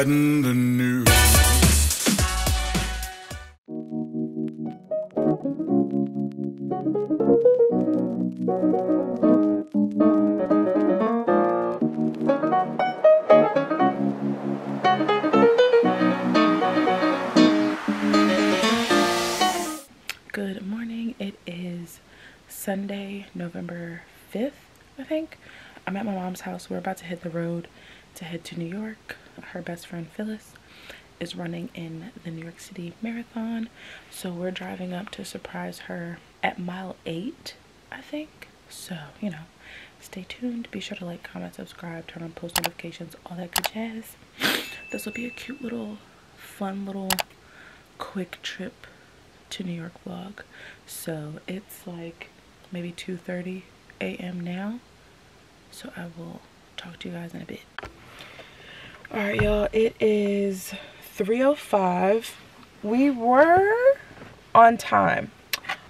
Spreading the news. Good morning. It is Sunday, November 5th, I think. I'm at my mom's house. We're about to hit the road to head to New York. Her best friend Phyllis is running in the New York City Marathon. So we're driving up to surprise her at mile 8, I think. So, you know, stay tuned. Be sure to like, comment, subscribe, turn on post notifications, all that good jazz. This will be a cute little, fun little quick trip to New York vlog. So it's like maybe 2.30 a.m. now. So I will talk to you guys in a bit. Alright y'all, it is 3.05. We were on time,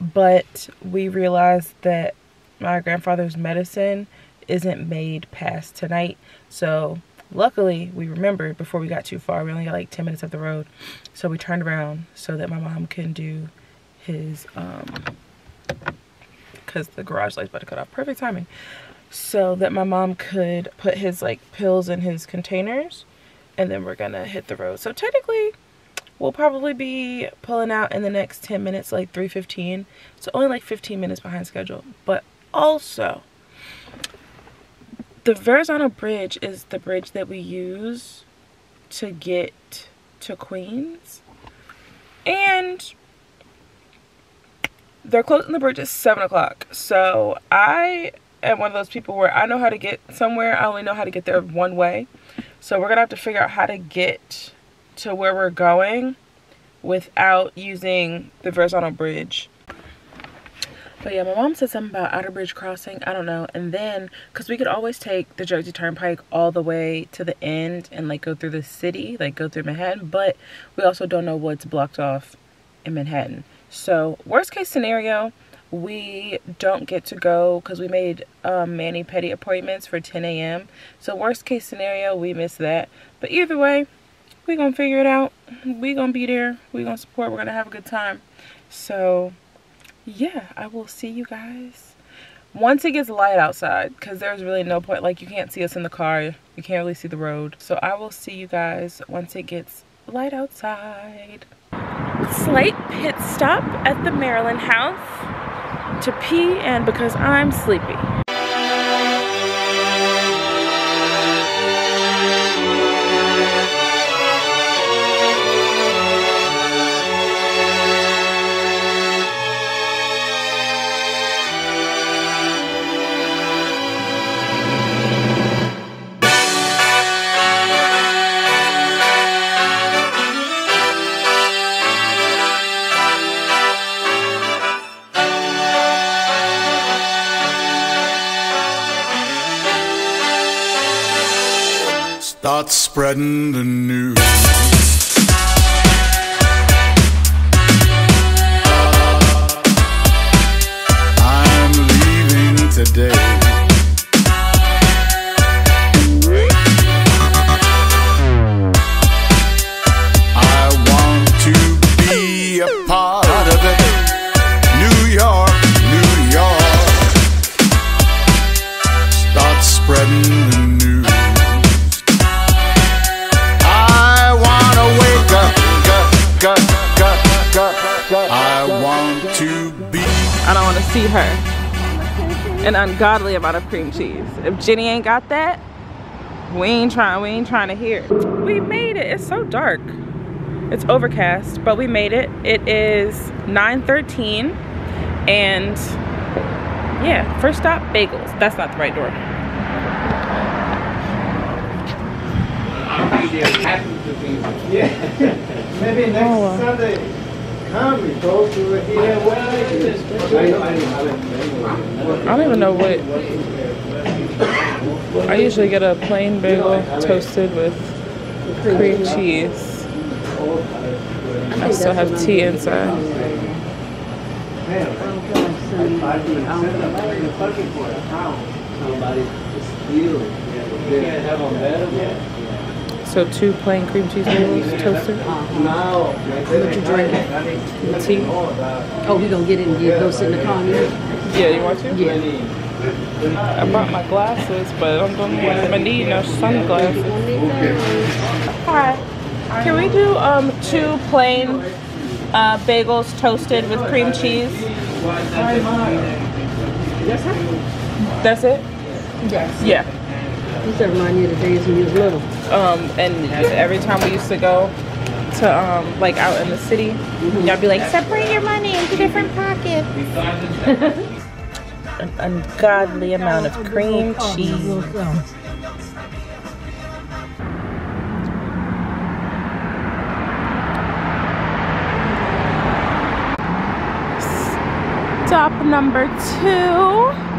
but we realized that my grandfather's medicine isn't made past tonight. So luckily we remembered before we got too far. We only got like 10 minutes of the road. So we turned around so that my mom can do his, um, because the garage light's about to cut off. Perfect timing. So that my mom could put his like pills in his containers and then we're gonna hit the road. So technically we'll probably be pulling out in the next 10 minutes, like 3.15. So only like 15 minutes behind schedule. But also, the Verrazano Bridge is the bridge that we use to get to Queens. And they're closing the bridge at 7 o'clock. So I am one of those people where I know how to get somewhere. I only know how to get there one way. So we're going to have to figure out how to get to where we're going without using the Verrazano Bridge. But yeah, my mom said something about Outerbridge Crossing. I don't know. And then, because we could always take the Jersey Turnpike all the way to the end and like go through the city, like go through Manhattan. But we also don't know what's blocked off in Manhattan. So worst case scenario, we don't get to go because we made um, pedi appointments for 10 a.m. So worst case scenario, we miss that. But either way, we gonna figure it out. We gonna be there. We gonna support. We're gonna have a good time. So yeah, I will see you guys once it gets light outside because there's really no point. Like you can't see us in the car. You can't really see the road. So I will see you guys once it gets light outside. Slight pit stop at the Maryland house to pee and because I'm sleepy. Start I don't want to see her. An ungodly amount of cream cheese. If Jenny ain't got that, we ain't trying. We ain't trying to hear it. We made it. It's so dark. It's overcast, but we made it. It is 9:13, and yeah, first stop bagels. That's not the right door. Maybe next Oh, wow. Sunday, I don't even know what. I usually get a plain bagel toasted with cream cheese. I still have tea inside. So two plain cream cheese bagels, toasted. Now, What you drinking? Tea. Oh, we gonna get in and go sit in the car now? Yeah, you want to? Yeah. I brought my glasses, but I'm gonna need no sunglasses. Hi. Can we do um two plain uh, bagels toasted with cream cheese? That's it? Yes. Yeah. This that remind you of the days when you was little. Um, and every time we used to go to um like out in the city, y'all be like, separate your money into different pockets. An ungodly amount of cream cheese. Stop number two.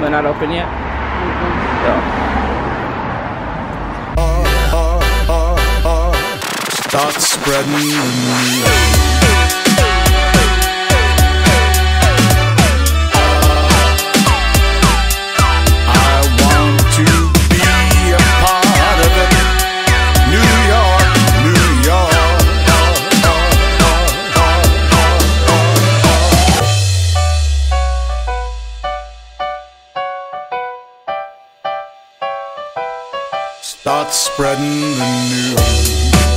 We're not open yet. Start spreading the news. I Start spreading the news.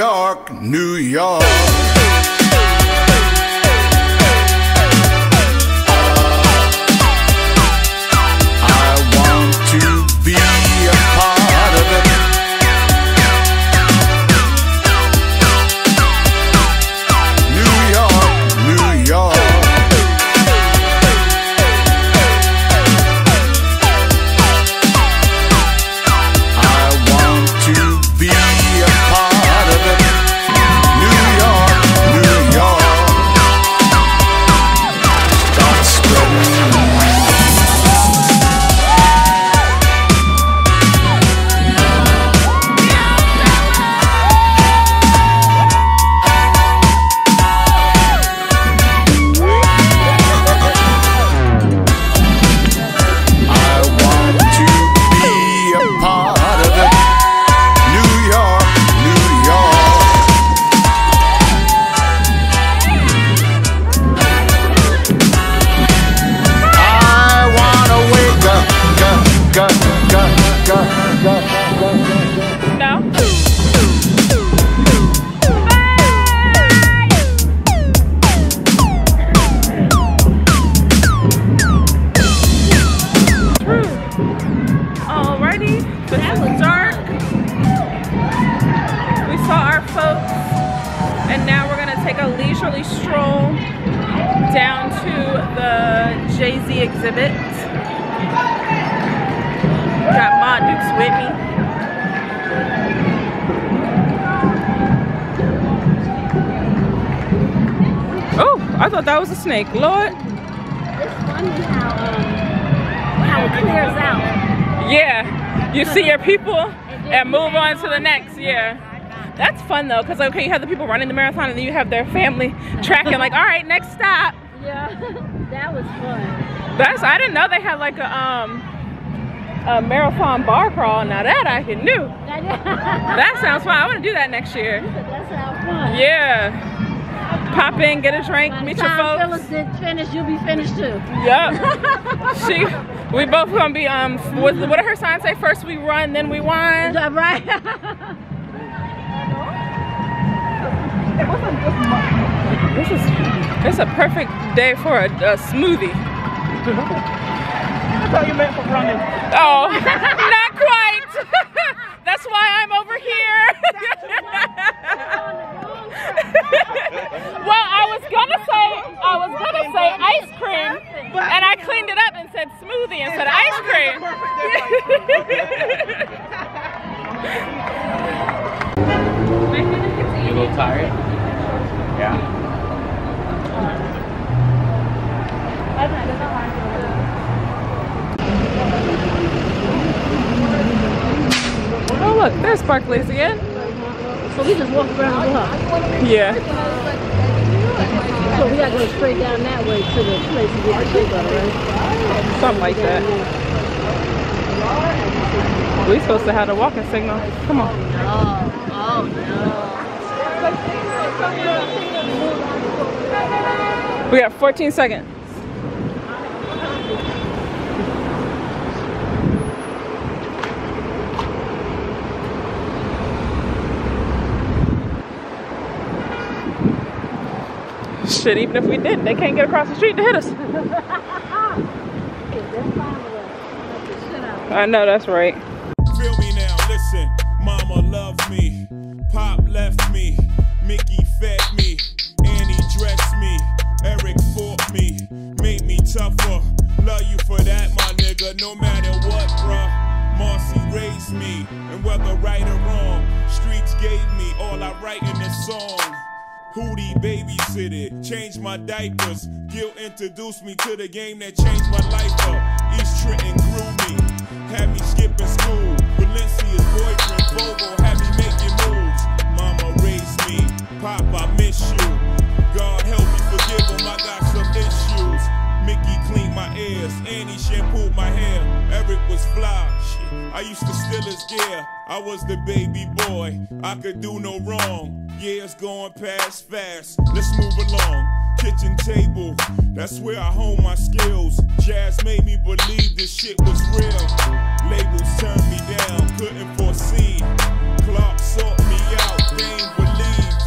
York, New York. Thought that was a snake. Lord. It's funny how um, how it clears out. Yeah. You see your people and move on to the next. Yeah. That's fun though, because okay, you have the people running the marathon and then you have their family tracking, like, all right, next stop. Yeah, that was fun. That's I didn't know they had like a um a marathon bar crawl. Now that I can do. That, That sounds fun. I want to do that next year. that's how fun. Yeah. Pop in, get a drink, By the meet your time folks. Phyllis did finish, you'll be finished too. Yup. she, we both gonna be um. What, what did her sign say? First we run, then we whine. right. This is it's a perfect day for a, a smoothie. That's how you meant for running. Oh, walk around the block. Yeah. So we gotta go straight down that way to the place to get the butter, right? Something like that. We supposed to have the walking signal. Come on. Oh, oh no. We got 14 seconds. Shit, even if we didn't, they can't get across the street to hit us. I know, that's right. Feel me now, listen. Mama loved me. Pop left me. Mickey fed me. Annie dressed me. Eric fought me. Made me tougher. Love you for that, my nigga. No matter what, bruh. Marcy raised me. And whether right or wrong, streets gave me all I write in this song. Hootie babysitted, changed my diapers. Gil introduced me to the game that changed my life up. East Trenton grew me, had me skipping school. Valencia's boyfriend Bobo had me making moves. Mama raised me, Pop, I miss you. God help me forgive him, I got some issues. Mickey cleaned my ears, Annie shampooed my hair. Eric was fly, shit. I used to steal his gear. I was the baby boy, I could do no wrong. Years going past fast, let's move along. Kitchen table, that's where I hone my skills. Jazz made me believe this shit was real. Labels turned me down, couldn't foresee. Clark sought me out, Dame believed.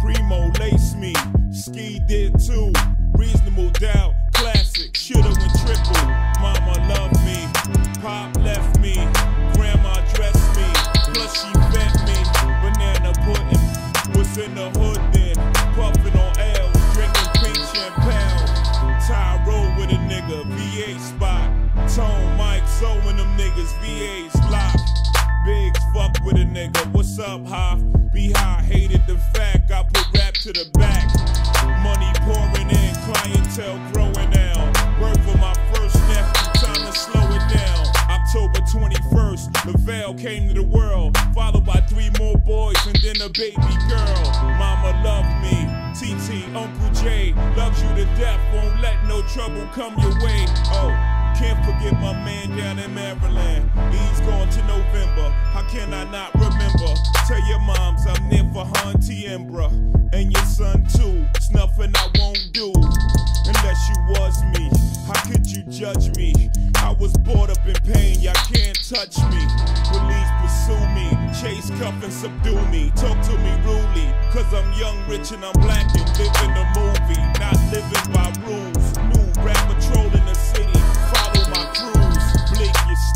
Primo laced me, Ski did too. Reasonable doubt, VA's locked. Biggs fuck with a nigga. What's up, Hoff? Be high, hated the fact I put rap to the back. Money pouring in, clientele growing now. Birth of my first nephew, time to slow it down. October 21st, Lavelle came to the world, followed by three more boys and then a baby girl. Mama loved me. TT, Uncle J, loves you to death, won't let no trouble come your way. Oh. Can't forget my man down in Maryland. He's going to November. How can I not remember? Tell your moms I'm near for her and Tiembra. And your son too. It's nothing I won't do. Unless you was me. How could you judge me? I was brought up in pain. Y'all can't touch me. Police pursue me. Chase, cuff, and subdue me. Talk to me rudely. Cause I'm young, rich, and I'm black and live in the movie. Not living by rules. New rap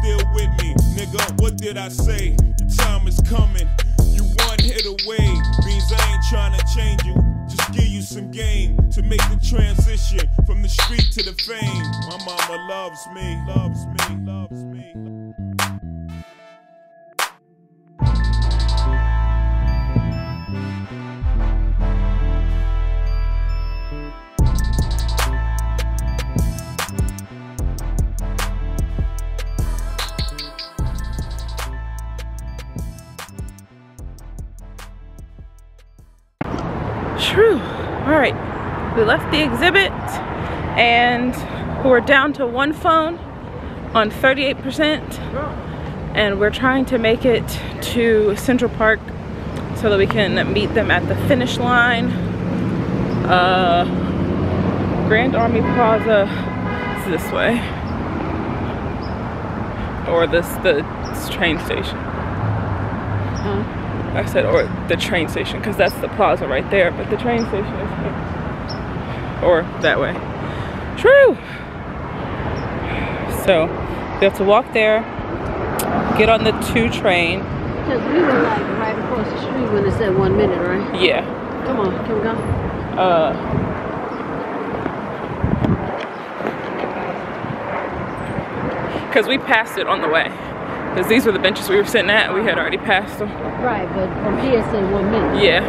still with me, nigga. What did I say? The time is coming. You one hit away. Means I ain't trying to change you. Just give you some game to make the transition from the street to the fame. My mama loves me, loves me. We left the exhibit and we're down to one phone on 38% and we're trying to make it to Central Park so that we can meet them at the finish line. Uh, Grand Army Plaza is this way. Or this the train station. I said, or the train station, because that's the plaza right there, but the train station is here. Or that way. True. So we have to walk there, get on the two train. Because we were like right across the street when it said one minute, right? Yeah. Come on, can we go? Uh, because we passed it on the way. Because these were the benches we were sitting at. We had already passed them. Right, but from here it said one minute. Yeah.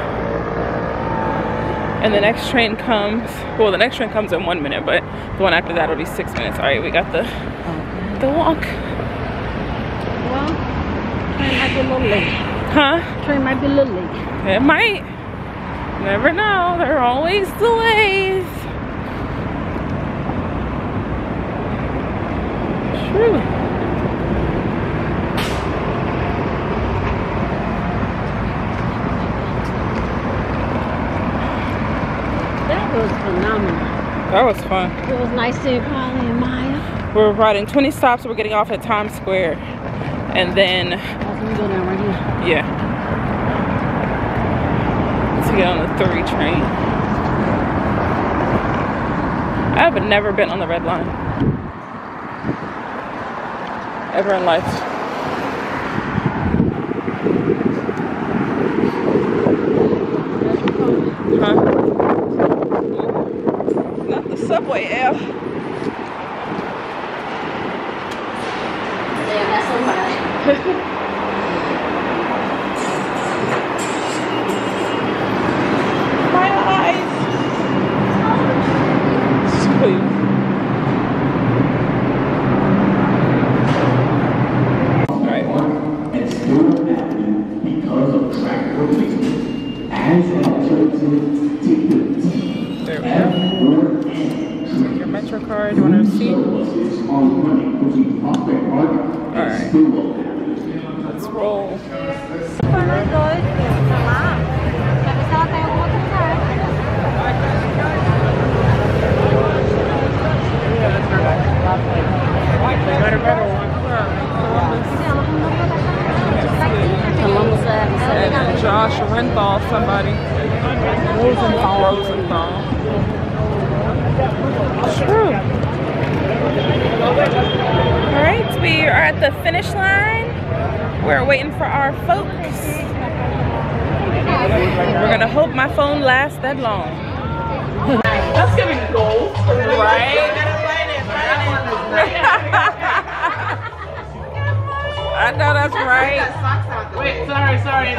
And the next train comes, well, the next train comes in one minute, but the one after that will be six minutes. All right, we got the, the walk. Well, train might be a little late. Huh? Train might be a little late. It might. Never know. There are always delays. True. That was phenomenal. That was fun. It was nice seeing Polly and Maya. We're riding 20 stops. We're getting off at Times Square. And then, Oh, we go down right here. yeah. To get on the 3 train. I have never been on the red line. Ever in life. Huh? Not the phone that long. That's gonna be gold, right? I know that's right. Wait, sorry, sorry.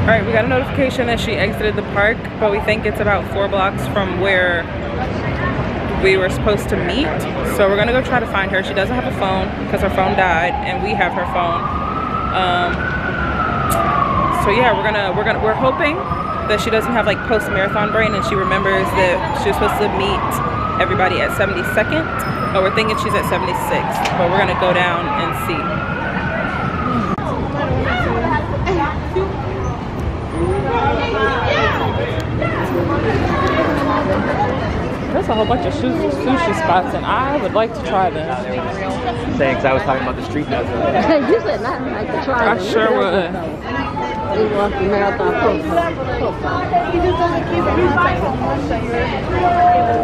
All right, we got a notification that she exited the park, but we think it's about four blocks from where we were supposed to meet. So we're gonna go try to find her. She doesn't have a phone because her phone died, and we have her phone. Um, so yeah, we're gonna we're gonna we're hoping that she doesn't have like post marathon brain and she remembers that she was supposed to meet everybody at 72nd, but we're thinking she's at 76. But we're gonna go down and see. There's a whole bunch of sushi, sushi spots, and I would like to try them. Saying, because I was talking about the street nuts. you said not like to try I them. sure would. The marathon.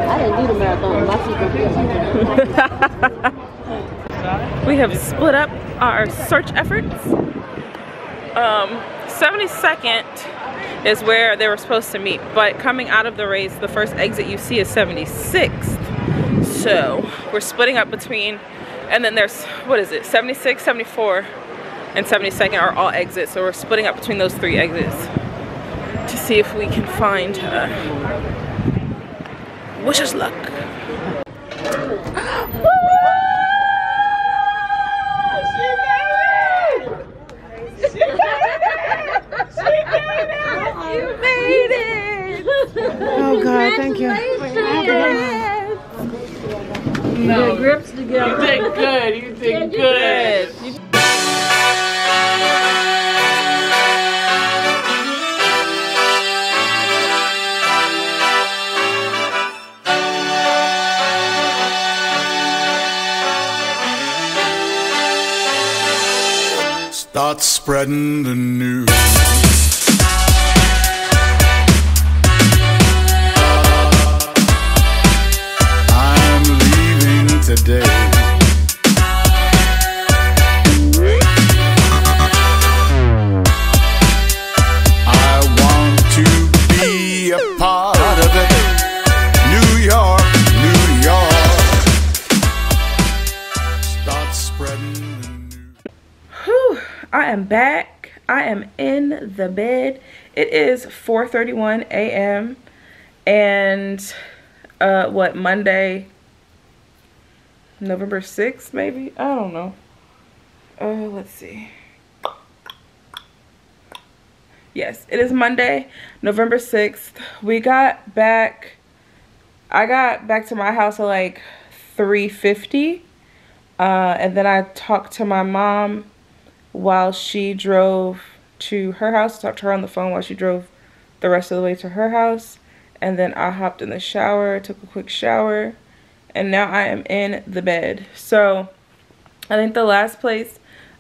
I didn't do the marathon. My we have split up our search efforts. Um, 72nd is where they were supposed to meet, but coming out of the race, the first exit you see is 76th. So we're splitting up between, and then there's, what is it, 76, 74, and 72nd are all exits. So we're splitting up between those three exits to see if we can find uh, her. Wish us luck. Oh God, thank you. No. grips together. did good. You did good. Start spreading the news. I am in the bed. It is 4:31 a.m. and uh what Monday November 6th maybe? I don't know. Uh let's see. Yes, it is Monday, November 6th. We got back I got back to my house at like 350 uh, and then I talked to my mom while she drove to her house, talked to her on the phone while she drove the rest of the way to her house. And then I hopped in the shower, took a quick shower, and now I am in the bed. So I think the last place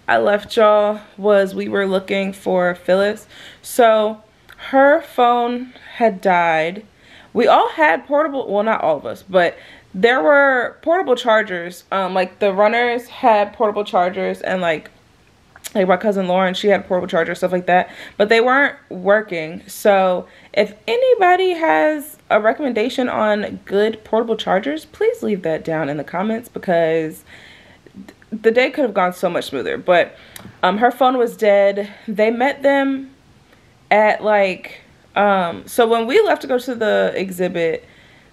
I left y'all was we were looking for Phyllis. So her phone had died. We all had portable, well not all of us, but there were portable chargers. Um, like the runners had portable chargers and like like my cousin Lauren, she had a portable charger, stuff like that, but they weren't working. So if anybody has a recommendation on good portable chargers, please leave that down in the comments because the day could have gone so much smoother. But um, her phone was dead. They met them at like, um, so when we left to go to the exhibit,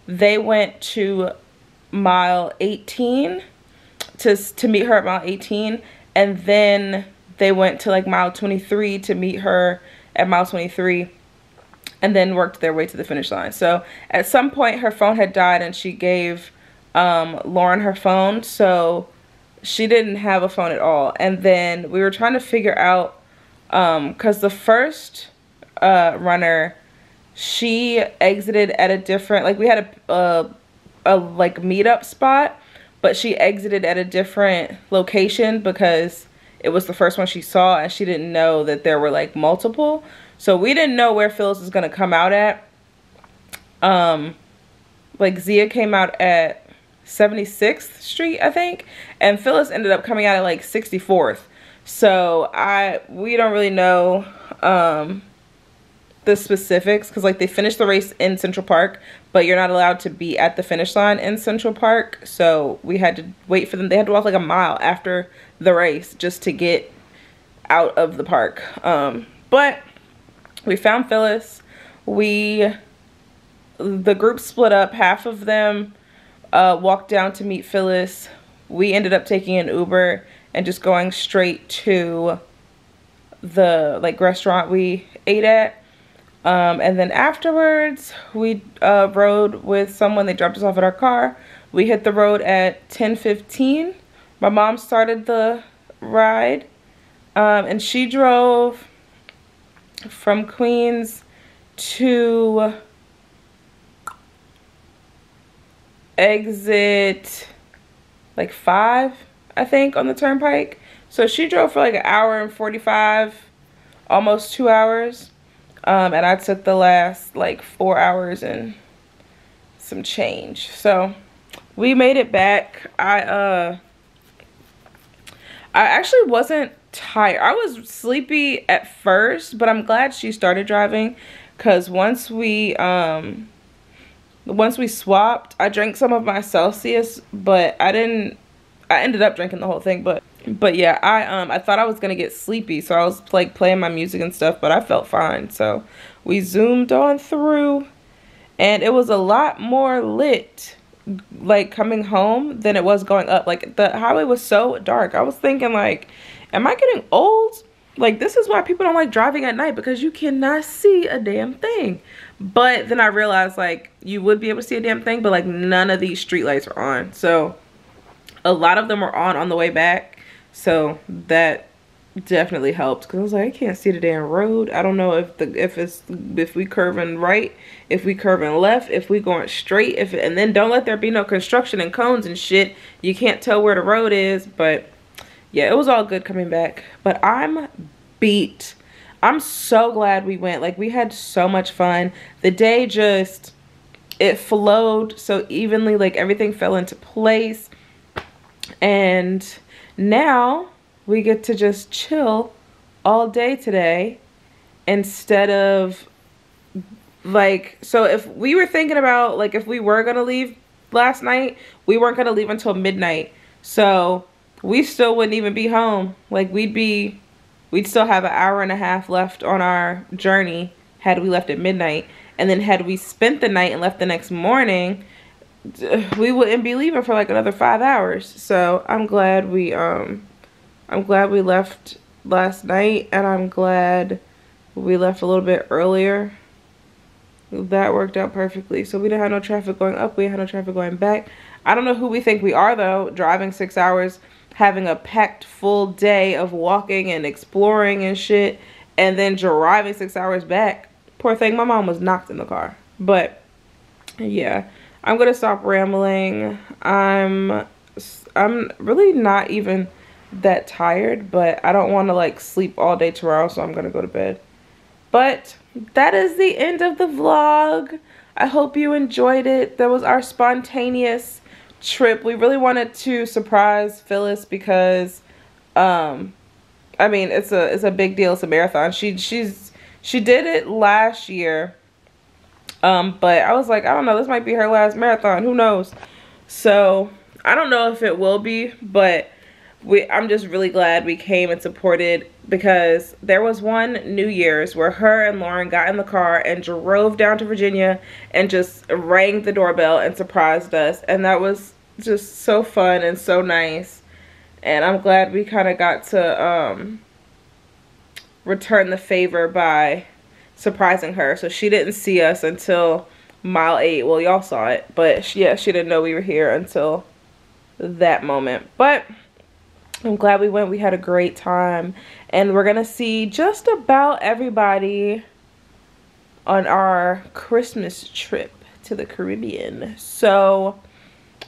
they went to mile 18 to, to meet her at mile 18. And then they went to like mile 23 to meet her at mile 23 and then worked their way to the finish line. So at some point her phone had died and she gave um, Lauren her phone. So she didn't have a phone at all. And then we were trying to figure out, because um, the first uh, runner, she exited at a different, like we had a, a, a like meetup spot, but she exited at a different location because it was the first one she saw and she didn't know that there were like multiple. So we didn't know where Phyllis was gonna come out at. Um, like Zia came out at 76th Street, I think, and Phyllis ended up coming out at like 64th. So I we don't really know um the specifics because like they finished the race in Central Park, but you're not allowed to be at the finish line in Central Park. So we had to wait for them. They had to walk like a mile after the race just to get out of the park. Um, but we found Phyllis. We, the group split up. Half of them uh, walked down to meet Phyllis. We ended up taking an Uber and just going straight to the like restaurant we ate at. Um, and then afterwards, we uh, rode with someone. They dropped us off at our car. We hit the road at 10:15. My mom started the ride, um, and she drove from Queens to exit like five, I think, on the turnpike. So she drove for like an hour and 45, almost two hours. Um, and I took the last like four hours and some change. So we made it back. I, uh, I actually wasn't tired. I was sleepy at first, but I'm glad she started driving because once we, um, once we swapped, I drank some of my Celsius, but I didn't, I ended up drinking the whole thing, but but yeah i um i thought i was gonna get sleepy so i was like playing my music and stuff but i felt fine. So we zoomed on through and it was a lot more lit like coming home than it was going up. Like the highway was so dark. I was thinking like am i getting old? Like this is why people don't like driving at night because you cannot see a damn thing. But then i realized like you would be able to see a damn thing but like none of these street lights are on. So a lot of them were on on the way back so that definitely helped because I was like, I can't see the damn road. I don't know if the if it's if we curving right, if we curving left, if we going straight, if and then don't let there be no construction and cones and shit. You can't tell where the road is, but yeah, it was all good coming back. But I'm beat. I'm so glad we went. Like we had so much fun. The day just it flowed so evenly, like everything fell into place. And now we get to just chill all day today instead of like so if we were thinking about like if we were gonna leave last night we weren't gonna leave until midnight so we still wouldn't even be home like we'd be we'd still have an hour and a half left on our journey had we left at midnight. And then had we spent the night and left the next morning, we wouldn't be leaving for like another five hours. So I'm glad we um I'm glad we left last night and I'm glad we left a little bit earlier. That worked out perfectly. So we didn't have no traffic going up, we had no traffic going back. I don't know who we think we are though, driving six hours, having a packed full day of walking and exploring and shit, and then driving six hours back. Poor thing, my mom was knocked in the car. But yeah, I'm gonna stop rambling. I'm I'm really not even that tired, but I don't want to like sleep all day tomorrow, so I'm gonna go to bed. But that is the end of the vlog. I hope you enjoyed it. That was our spontaneous trip. We really wanted to surprise Phyllis because um I mean it's a it's a big deal, it's a marathon. She she's she did it last year. Um, but I was like, I don't know, this might be her last marathon. Who knows? So I don't know if it will be, but we I'm just really glad we came and supported because there was one New Year's where her and Lauren got in the car and drove down to Virginia and just rang the doorbell and surprised us and that was just so fun and so nice and I'm glad we kind of got to um, return the favor by surprising her so she didn't see us until mile 8 well y'all saw it but she, yeah she didn't know we were here until that moment but I'm glad we went. We had a great time. And we're going to see just about everybody on our Christmas trip to the Caribbean. So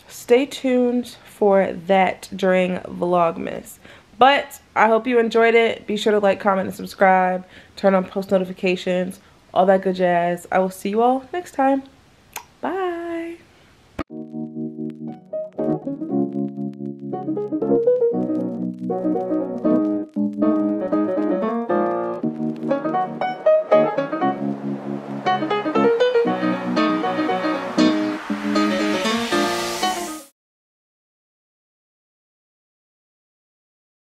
stay tuned for that during Vlogmas. But I hope you enjoyed it. Be sure to like, comment, and subscribe. Turn on post notifications. All that good jazz. I will see you all next time. Bye.